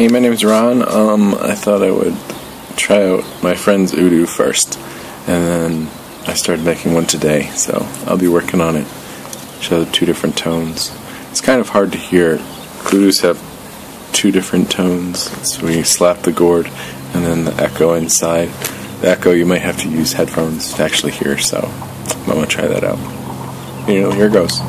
Hey, my name's Ron. Um, I thought I would try out my friend's Udu first, and then I started making one today, so I'll be working on it. Show the two different tones. It's kind of hard to hear. Udus have two different tones, so we slap the gourd, and then the echo inside. The echo you might have to use headphones to actually hear, so I'm gonna try that out. You know, here goes.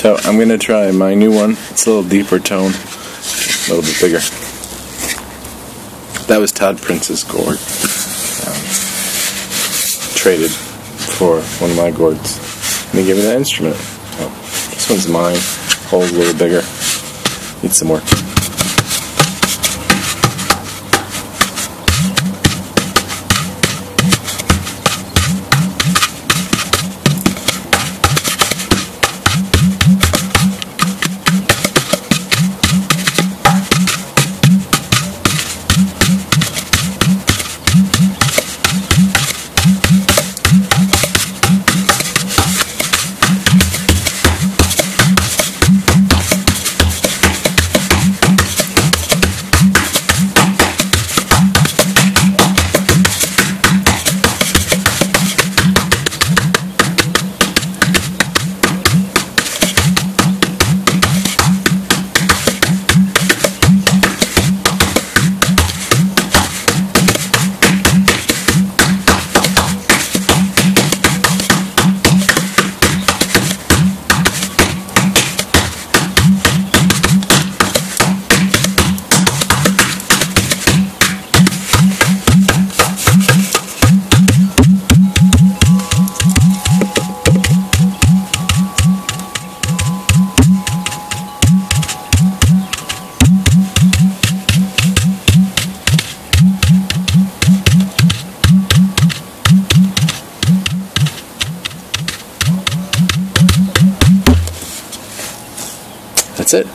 So I'm gonna try my new one. It's a little deeper tone, a little bit bigger. That was Todd Prince's gourd. Um, traded for one of my gourds. And he gave me that instrument. So this one's mine. Hole's a little bigger. Needs some work. That's it.